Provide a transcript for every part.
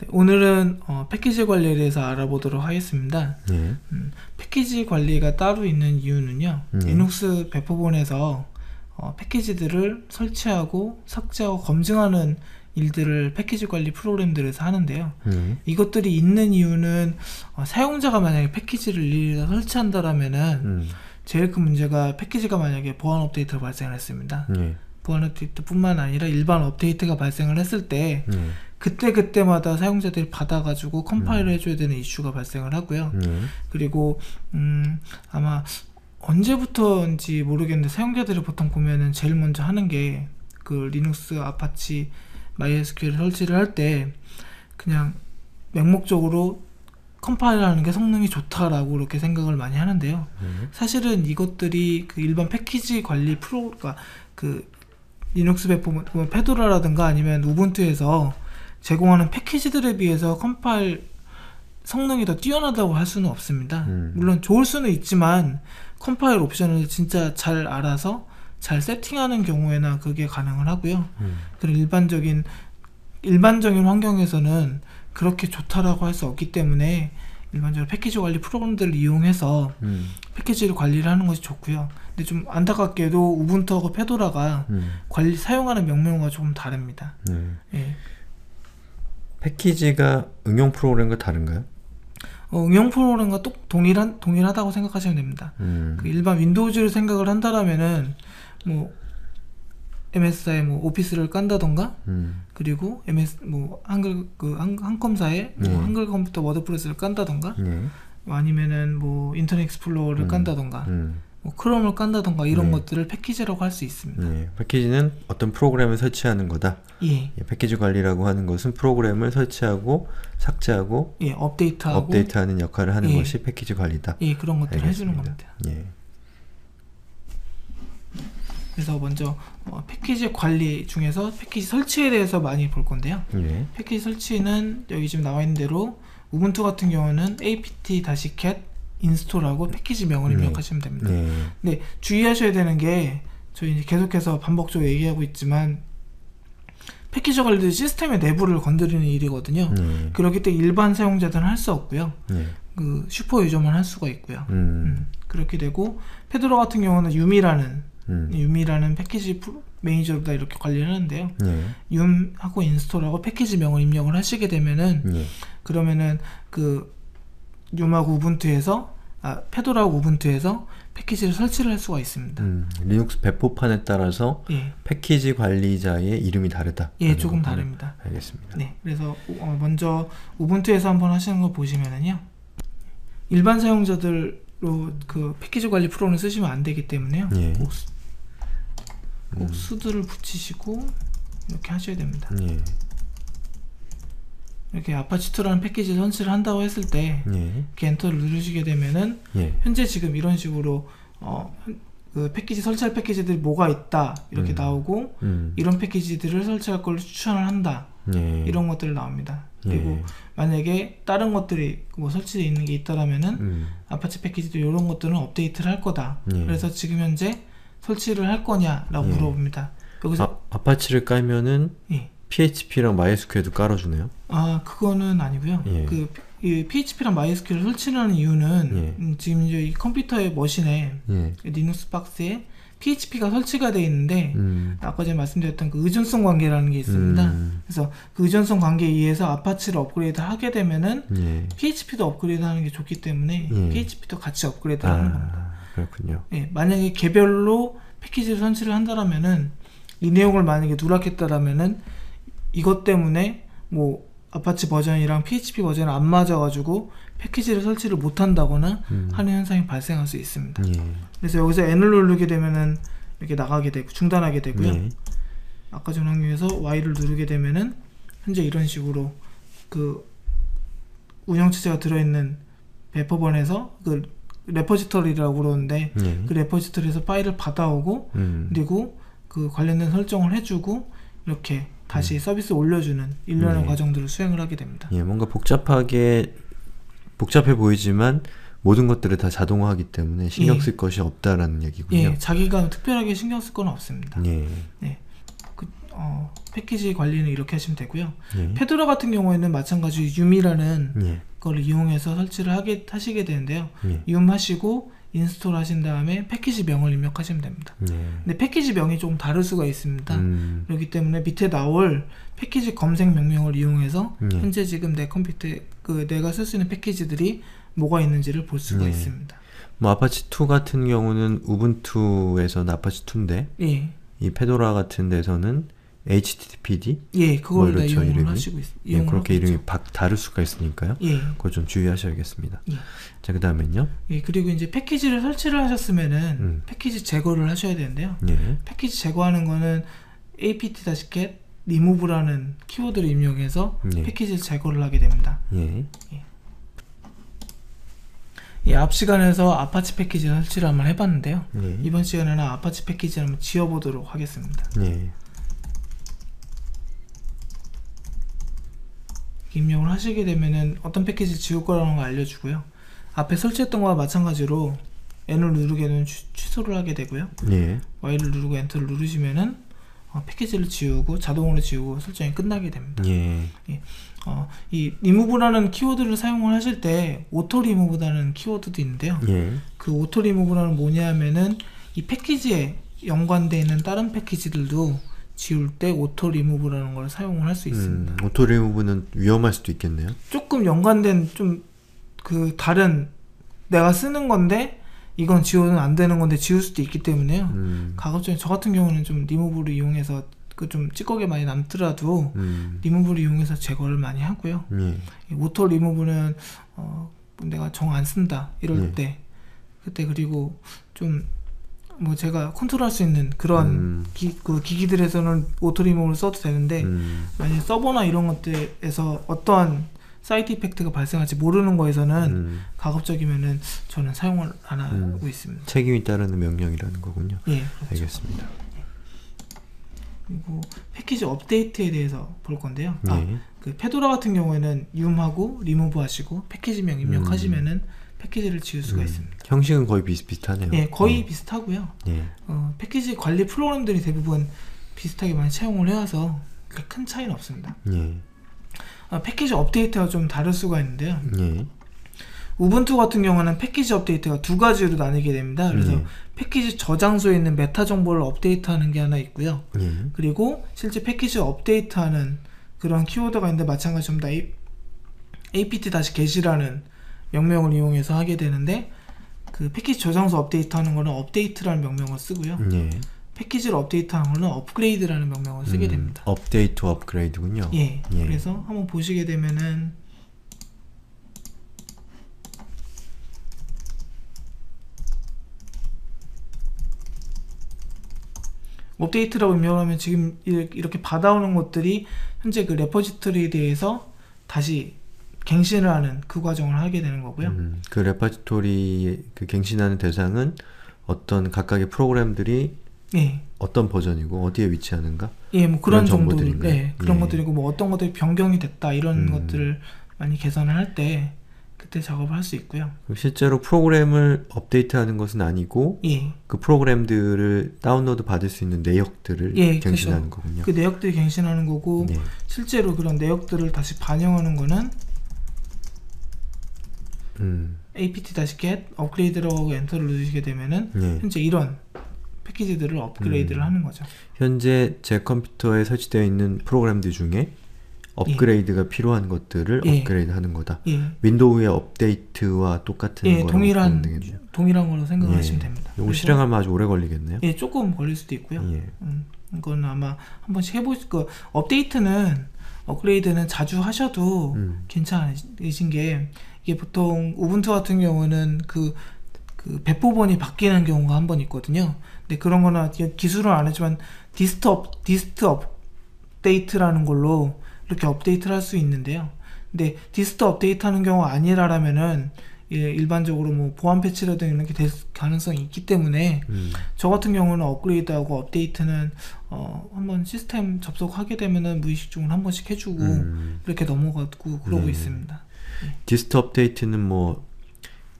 네, 오늘은 어, 패키지 관리에 대해서 알아보도록 하겠습니다. 예. 음, 패키지 관리가 따로 있는 이유는요. 네. 리눅스 배포본에서 어, 패키지들을 설치하고 삭제하고 검증하는 일들을 패키지 관리 프로그램들에서 하는데요. 예. 이것들이 있는 이유는 어, 사용자가 만약에 패키지를 일일이 다 설치한다라면은 음. 제일 큰 문제가 패키지가 만약에 보안 업데이트가 발생을 했습니다. 예. 보안 업데이트뿐만 아니라 일반 업데이트가 발생을 했을 때 예. 그때 그때마다 사용자들이 받아가지고 컴파일을 음. 해줘야 되는 이슈가 발생을 하고요. 예. 그리고 음 아마 언제부터인지 모르겠는데 사용자들이 보통 보면은 제일 먼저 하는 게 그 리눅스 아파치 MySQL 설치를 할 때 그냥 맹목적으로 컴파일하는 게 성능이 좋다라고 그렇게 생각을 많이 하는데요. 예. 사실은 이것들이 그 일반 패키지 관리 프로, 그러니까 그 리눅스 배포 보면 페도라라든가 아니면 우분투에서 제공하는 패키지들에 비해서 컴파일 성능이 더 뛰어나다고 할 수는 없습니다. 음. 물론 좋을 수는 있지만 컴파일 옵션을 진짜 잘 알아서 잘 세팅하는 경우에나 그게 가능을 하고요. 음. 그런 일반적인 일반적인 환경에서는 그렇게 좋다라고 할 수 없기 때문에 일반적으로 패키지 관리 프로그램들을 이용해서 음. 패키지를 관리를 하는 것이 좋고요. 근데 좀 안타깝게도 우분투하고 페도라가 음. 관리 사용하는 명령어가 조금 다릅니다. 예. 예. 패키지가 응용 프로그램과 다른가요? 어, 응용 프로그램과 똑 동일한 동일하다고 생각하시면 됩니다. 음. 그 일반 Windows를 생각을 한다라면은 뭐 MS사에 뭐 오피스를 깐다던가 음. 그리고 MS 뭐 한글 그 한, 한컴사에 뭐 네. 한글 컴퓨터 워드프로세서를 깐다던가 예. 뭐 아니면은 뭐 인터넷 익스플로러를 음. 깐다던가 음. 뭐 크롬을 깐다던가 이런 네. 것들을 패키지라고 할 수 있습니다. 예. 패키지는 어떤 프로그램을 설치하는 거다. 예. 예, 패키지 관리라고 하는 것은 프로그램을 설치하고 삭제하고 예, 업데이트하고 업데이트하는 역할을 하는 예. 것이 패키지 관리다. 예, 그런 것들을 해주는 알겠습니다. 겁니다. 예. 그래서 먼저 어, 패키지 관리 중에서 패키지 설치에 대해서 많이 볼 건데요. 예. 패키지 설치는 여기 지금 나와 있는 대로 우분투 같은 경우는 apt-get install하고 패키지 명을 네. 입력하시면 됩니다. 예. 근데 주의하셔야 되는 게 저희 이제 계속해서 반복적으로 얘기하고 있지만 패키지 관리도 시스템의 내부를 건드리는 일이거든요. 예. 그렇기 때문에 일반 사용자들은 할 수 없고요. 예. 그 super user만 할 수가 있고요. 음. 음, 그렇게 되고 페도라 같은 경우는 yum이라는 음. yum이라는 패키지 프로- 매니저로 다 이렇게 관리를 하는데요. 예. yum하고 install하고 패키지 명을 입력을 하시게 되면은 예. 그러면은 그 yum하고 우분투에서 아 페도라하고 우분투에서 패키지를 설치를 할 수가 있습니다. 음. 리눅스 배포판에 따라서 예, 패키지 관리자의 이름이 다르다. 예, 조금 거군요. 다릅니다. 알겠습니다. 네, 그래서 어, 먼저 우분투에서 한번 하시는 거 보시면은요, 일반 사용자들로 그 패키지 관리 프로는 쓰시면 안 되기 때문에요. 예. 꼭, su- 꼭 음. 붙이시고 이렇게 하셔야 됩니다. 예. 이렇게 아파치2라는 패키지 설치를 한다고 했을 때 예. 이렇게 엔터를 누르시게 되면은 예. 현재 지금 이런 식으로 어, 현- 그 패키지 설치할 패키지들이 뭐가 있다 이렇게 음. 나오고 음. 이런 패키지들을 설치할 걸 추천을 한다 예. 이런 것들이 나옵니다. 그리고 예. 만약에 다른 것들이 뭐 설치되어 있는 게 있다라면은 음. 아파치 패키지도 이런 것들은 업데이트를 할 거다. 예. 그래서 지금 현재 설치를 할 거냐라고 예. 물어봅니다. 여기서 아, 아파치를 깔면은 예. PHP랑 MySQL도 깔아주네요. 아 그거는 아니고요. 예. 그 이 PHP랑 MySQL 설치하는 이유는 예. 음, 지금 이제 이 컴퓨터의 머신에 예. 리눅스 박스에 PHP가 설치가 되어 있는데 음. 아까 전에 말씀드렸던 그 의존성 관계라는 게 있습니다. 음. 그래서 그 의존성 관계에 의해서 아파치를 업그레이드 하게 되면은 예. PHP도 업그레이드 하는 게 좋기 때문에 예. PHP도 같이 업그레이드 하는 겁니다. 아, 그렇군요. 예, 만약에 개별로 패키지를 설치를 한다라면은 이 내용을 만약에 누락했다라면은 이것 때문에 뭐 아파치 버전이랑 PHP 버전이 안 맞아가지고 패키지를 설치를 못한다거나 음. 하는 현상이 발생할 수 있습니다. 예. 그래서 여기서 N을 누르게 되면은 이렇게 나가게 되고 중단하게 되고요. 예. 아까 전 환경에서 Y를 누르게 되면은 현재 이런 식으로 그 운영체제가 들어있는 배포본에서 그 repository라고 그러는데 예. 그 repository에서 파일을 받아오고 음. 그리고 그 관련된 설정을 해주고 이렇게 다시 서비스 올려주는 일련의 네. 과정들을 수행을 하게 됩니다. 예, 뭔가 복잡하게 복잡해 보이지만 모든 것들을 다 자동화하기 때문에 신경 예. 쓸 것이 없다라는 얘기군요. 예, 자기가 특별하게 신경 쓸 건 없습니다. 예. 그 어, 패키지 관리는 이렇게 하시면 되고요. 예. 페도라 같은 경우에는 마찬가지로 yum이라는 예. 걸 이용해서 설치를 하게 하시게 되는데요. 예. yum하시고 install 하신 다음에 패키지 명을 입력하시면 됩니다. 예. 근데 패키지 명이 조금 다를 수가 있습니다. 음. 그렇기 때문에 밑에 나올 패키지 검색 명령을 이용해서 예. 현재 지금 내 컴퓨터에 그 내가 쓸 수 있는 패키지들이 뭐가 있는지를 볼 수가 예. 있습니다. 뭐 아파치 2 같은 경우는 우분투에서는 아파치 2인데 예, 이 페도라 같은 데서는 HTTPD 예, 그걸 다 이렇죠, 이름이? 하시고 있, 예, 그렇게 이름이. 바, 다를 수가 있으니까요. 예, 그거 좀 주의하셔야겠습니다. 예. 자, 그다음엔요. 예, 그리고 이제 패키지를 설치를 하셨으면은 음. 패키지 제거를 하셔야 되는데요. 예. 패키지 제거하는 거는 apt-get remove라는 키워드를 입력해서 예. 패키지를 제거를 하게 됩니다. 예. 예, 앞 시간에서 아파치 패키지 설치를 한번 해봤는데요. 예. 이번 시간에는 아파치 패키지를 한번 지워보도록 하겠습니다. 예. 입력을 하시게 되면은 어떤 패키지 지울 거라는 걸 알려주고요. 앞에 설치했던 거와 마찬가지로 N을 누르게 되면 취, 취소를 하게 되고요. 예. Y를 누르고 엔터를 누르시면은 어, 패키지를 지우고 자동으로 지우고 설정이 끝나게 됩니다. 예. 어, 이 리무브라는 키워드를 사용을 하실 때 오토 리무브라는 키워드도 있는데요. 예. 그 오토 리무브라는 뭐냐면은 이 패키지에 연관되어 있는 다른 패키지들도 지울 때 오토 리무브라는 걸 사용을 할 수 있습니다. 음, 오토 리무브는 위험할 수도 있겠네요. 조금 연관된 좀 그 다른 내가 쓰는 건데 이건 지워는 안 되는 건데 지울 수도 있기 때문에요. 음. 가급적이 저 같은 경우는 좀 리무브를 이용해서 그 좀 찌꺼기 많이 남더라도 음. 리무브를 이용해서 제거를 많이 하고요. 예. 이 오토 리무브는 어, 내가 정 안 쓴다 이럴 예. 때 그때 그리고 좀 뭐 제가 컨트롤할 수 있는 그런 음. 기, 그 기기들에서는 오토 리무브를 써도 되는데 음. 만약 서버나 이런 것들에서 어떠한 side effect가 발생할지 모르는 거에서는 음. 가급적이면은 저는 사용을 안 하고 음. 있습니다. 책임이 따르는 명령이라는 거군요. 예, 그렇죠. 알겠습니다. 그리고 패키지 업데이트에 대해서 볼 건데요. 아, 예. 그 페도라 같은 경우에는 유음하고 리무브 하시고 패키지명 입력하시면은 패키지를 지울 수가 음. 있습니다. 형식은 거의 비슷비슷하네요. 예, 거의 예. 비슷하고요. 예. 어, 패키지 관리 프로그램들이 대부분 비슷하게 많이 채용을 해와서 큰 차이는 없습니다. 예. 아, 패키지 업데이트가 좀 다를 수가 있는데요. 예. 우분투 같은 경우는 패키지 업데이트가 두 가지로 나뉘게 됩니다. 그래서 예. 패키지 저장소에 있는 메타 정보를 업데이트하는 게 하나 있고요. 예. 그리고 실제 패키지 업데이트하는 그런 키워드가 있는데 마찬가지로 A, apt-get이라는 명령을 이용해서 하게 되는데 그 패키지 저장소 업데이트하는 거는 update라는 명령을 쓰고요. 예. 패키지를 업데이트하는 거는 upgrade라는 명령을 쓰게 음, 됩니다. update upgrade군요. 예, 예. 그래서 한번 보시게 되면은 update라고 입력하면 지금 이- 이렇게 받아오는 것들이 현재 그 repository에 대해서 다시 갱신을 하는 그 과정을 하게 되는 거고요. 음, 그 repository 그 갱신하는 대상은 어떤 각각의 프로그램들이 예, 어떤 버전이고 어디에 위치하는가? 예, 뭐 그런 그런 정도들, 정보들인가요? 네, 그런 예. 것들이고 뭐 어떤 것들이 변경이 됐다 이런 음. 것들을 많이 계산을 할 때 그때 작업을 할 수 있고요. 그럼 실제로 프로그램을 업데이트하는 것은 아니고 예, 그 프로그램들을 다운로드 받을 수 있는 내역들을 예, 갱신하는 거군요. 그 내역들이 갱신하는 거고 네. 실제로 그런 내역들을 다시 반영하는 거는 음, apt-get upgrade라고 하고 엔터를 누르시게 되면은 네. 현재 이런 패키지들을 업그레이드를 음. 하는 거죠. 현재 제 컴퓨터에 설치되어 있는 프로그램들 중에 업그레이드가 필요한 것들을 예. 업그레이드 하는 거다. 예, 윈도우의 업데이트와 똑같은 예, 동일한. 동일한 걸로 생각하시면 예. 됩니다. 이거 실행하면 아주 오래 걸리겠네요. 예, 조금 걸릴 수도 있고요. 예. 음, 이건 아마 한 번씩 해보실 거 업데이트는 업그레이드는 자주 하셔도 음. 괜찮으신 게 이게 보통 우분투 같은 경우는 그, 그 배포번이 바뀌는 경우가 한 번 있거든요. 근데 그런 거는 기술은 안 하지만 dist up, dist update라는 걸로 이렇게 업데이트를 할 수 있는데요. 근데 dist update 하는 경우가 아니라라면은 예, 일반적으로 뭐 보안 패치라든가 이렇게 될 가능성이 있기 때문에 음. 저 같은 경우는 업그레이드하고 업데이트는 어, 한번 시스템 접속하게 되면은 무의식 중으로 한 번씩 해주고 음. 이렇게 넘어가고 그러고 네. 있습니다. dist update는 뭐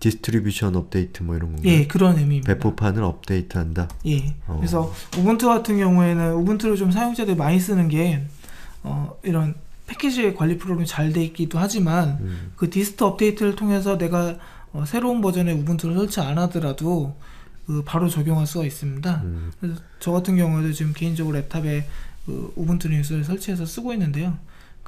distribution update 뭐 이런 건가요? 예, 그런 의미입니다. 배포판을 업데이트한다. 예. 어. 그래서 우분투 같은 경우에는 우분투를 좀 사용자들이 많이 쓰는 게 어, 이런 패키지 관리 프로그램이 잘 돼 있기도 하지만 음. 그 dist update를 통해서 내가 어, 새로운 버전의 우분투를 설치 안 하더라도 그 바로 적용할 수가 있습니다. 음. 그래서 저 같은 경우에도 지금 개인적으로 랩탑에 그 우분투 리눅스를 설치해서 쓰고 있는데요.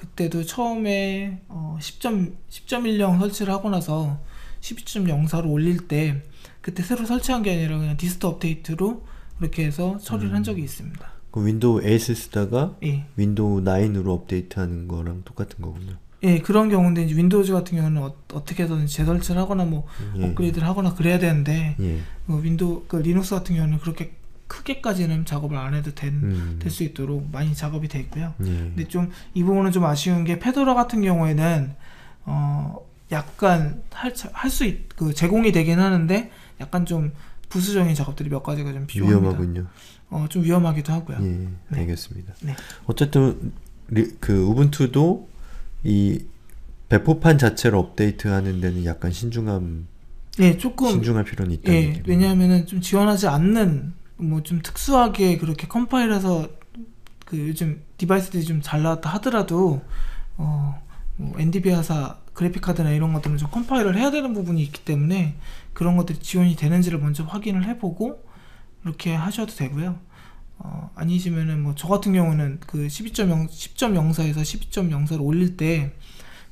그때도 처음에 어 10점 10.10 설치를 하고 나서 12.04로 올릴 때 그때 새로 설치한 게 아니라 그냥 dist update로 그렇게 해서 처리를 한 적이 있습니다. 그 윈도우 8을 쓰다가 예. 윈도우 9으로 업데이트하는 거랑 똑같은 거군요. 예, 그런 경우인데 이제 윈도우즈 같은 경우는 어, 떻게 해서든 재설치를 하거나 뭐 예. 업그레이드를 하거나 그래야 되는데 예. 그 윈도우 그 리눅스 같은 경우는 그렇게 크게까지는 작업을 안 해도 음. 될수 있도록 많이 작업이 돼 있고요. 예. 근데 좀 이 부분은 좀 아쉬운 게 페도라 같은 경우에는 어 약간 할수 그 제공이 되긴 하는데 약간 좀 부수적인 작업들이 몇 가지가 좀 필요합니다. 위험하군요. 어좀 위험하기도 하고요. 예. 네. 알겠습니다. 네. 어쨌든 리, 그 우분투도 이 배포판 자체를 업데이트하는 데는 약간 신중함 예, 조금 신중할 필요는 있다는 예. 왜냐하면은 좀 지원하지 않는 뭐 좀 특수하게 그렇게 컴파일해서 그 요즘 디바이스들이 좀 잘 나왔다 하더라도 어, 뭐 엔디비아사 그래픽 카드나 이런 것들은 좀 컴파일을 해야 되는 부분이 있기 때문에 그런 것들이 지원이 되는지를 먼저 확인을 해보고 이렇게 하셔도 되고요. 어, 아니시면은 뭐 저 같은 경우는 그 12.0 10.04에서 12.04로 올릴 때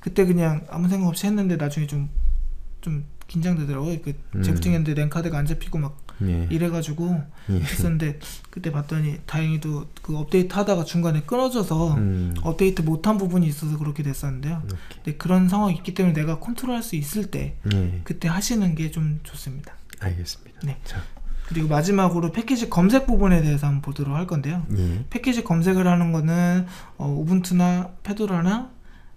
그때 그냥 아무 생각 없이 했는데 나중에 좀좀 긴장되더라고요. 그 음. 재부팅했는데 랜카드가 안 잡히고 막 예. 이래가지고 예. 했었는데 그때 봤더니 다행히도 그 업데이트 하다가 중간에 끊어져서 음. 업데이트 못한 부분이 있어서 그렇게 됐었는데요. 오케이. 근데 그런 상황이 있기 때문에 내가 컨트롤할 수 있을 때 예. 그때 하시는 게 좀 좋습니다. 알겠습니다. 네. 자. 그리고 마지막으로 패키지 검색 부분에 대해서 한번 보도록 할 건데요. 예. 패키지 검색을 하는 거는 어, 우분투나 페도라나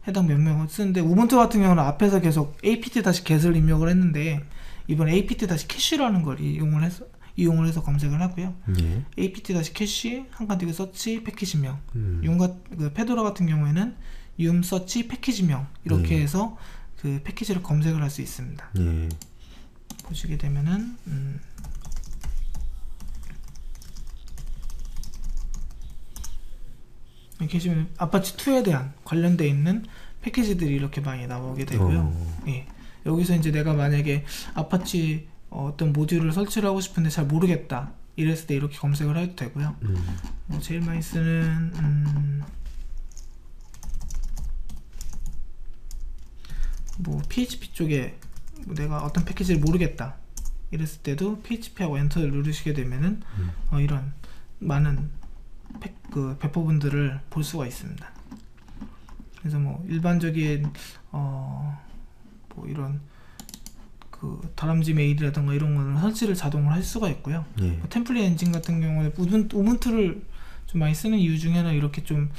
해당 명령을 쓰는데 우분투 같은 경우는 앞에서 계속 apt 다시 get을 입력을 했는데 이번 apt 다시 cache라는 걸 이용을 해서 이용을 해서 검색을 하고요. 예. apt 다시 cache 한칸띄고 search 패키지명 음. 융가 그 페도라 같은 경우에는 융 서치 패키지명 이렇게 네. 해서 그 패키지를 검색을 할 수 있습니다. 예. 보시게 되면은 음, 이렇게 보시면 아파치 2에 대한 관련돼 있는 패키지들이 이렇게 많이 나오게 되고요. 어. 예. 여기서 이제 내가 만약에 아파치 어, 어떤 모듈을 설치를 하고 싶은데 잘 모르겠다 이랬을 때 이렇게 검색을 해도 되고요. 음. 뭐 제일 많이 쓰는 음, 뭐 PHP 쪽에 뭐 내가 어떤 패키지를 모르겠다 이랬을 때도 PHP하고 엔터를 누르시게 되면은 음. 어, 이런 많은 팩, 그 배포분들을 볼 수가 있습니다. 그래서 뭐 일반적인 어 뭐 이런 그 다람쥐 메일이라든가 이런 거는 설치를 자동으로 할 수가 있고요. 예. 뭐 템플릿 엔진 같은 경우에 우분, 우분투를 좀 많이 쓰는 이유 중에 하나 이렇게 좀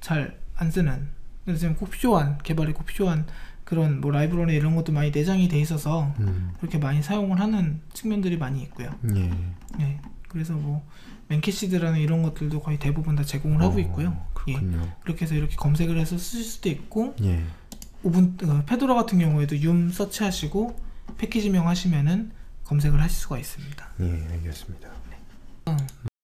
잘 안 쓰는 그래서 지금 꼭 필요한 개발에 꼭 필요한 그런 뭐 라이브러리 이런 것도 많이 내장이 돼 있어서 음. 그렇게 많이 사용을 하는 측면들이 많이 있고요. 예. 네, 그래서 뭐 맨캐시드라는 이런 것들도 거의 대부분 다 제공을 하고 어, 있고요. 예, 그렇군요. 그렇게 해서 이렇게 검색을 해서 쓰실 수도 있고 예. 오븐 어, 페도라 같은 경우에도 윰 서치하시고 패키지명 하시면은 검색을 하실 수가 있습니다. 예. 알겠습니다.